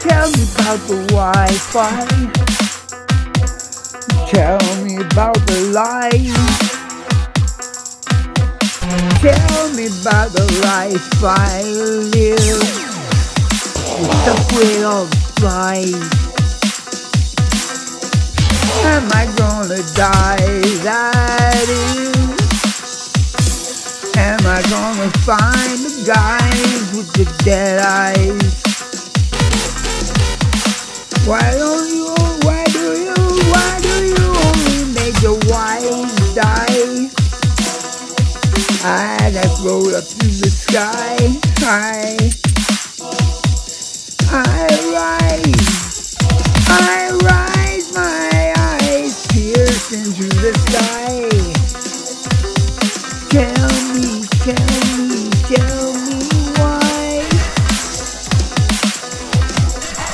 Tell me about the Wi-Fi. Tell me about the light. Tell me about the life I live with the thrill of life. Am I gonna die? That is. Am I gonna find the guys with the dead eyes? I that roll up to the sky. I, I rise, I rise, my eyes pierce into the sky. Tell me, tell me, tell me why.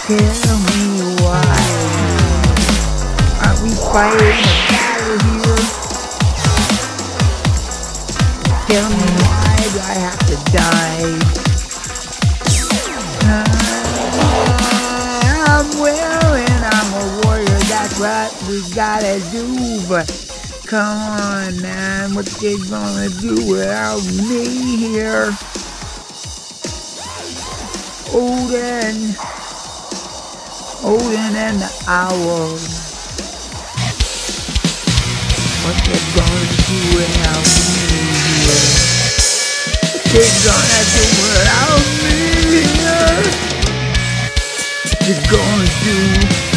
Tell me why. Are we fighting a battle here? Me why do I have to die? Uh, I'm willing, I'm a warrior, that's what we gotta do. But come on, man, what they gonna do without me here? Odin, Odin and the owl. What they gonna do without me here? They gonna do without me here. They gonna do